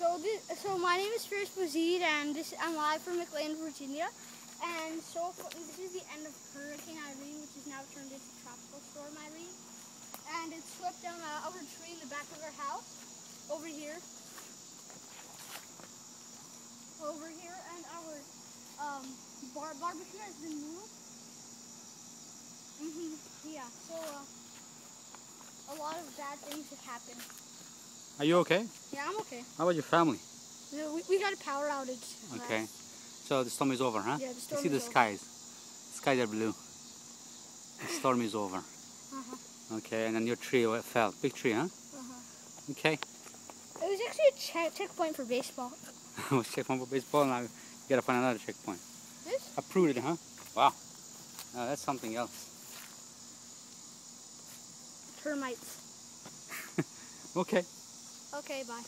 So this, so my name is Faris Bouzid, and this I'm live from McLean, Virginia. And so this is the end of Hurricane Irene, which is now turned into Tropical Storm Irene. And it swept down uh, our tree in the back of our house, over here, over here, and our um, bar barbecue has been moved. hmm Yeah. So uh, a lot of bad things have happened. Are you okay? Yeah, I'm okay. How about your family? No, we, we got a power outage. Okay. last- So the storm is over, huh? Yeah, the You storm see the is over. skies. The skies are blue. The storm is over. Uh-huh. Okay, and then your tree uh, fell. Big tree, huh? Uh-huh. Okay. It was actually a check checkpoint for baseball. We'll check one for baseball and I gotta find another checkpoint. This? Uprooted, huh? Wow. That's something else. Termites. Okay. Okay, bye.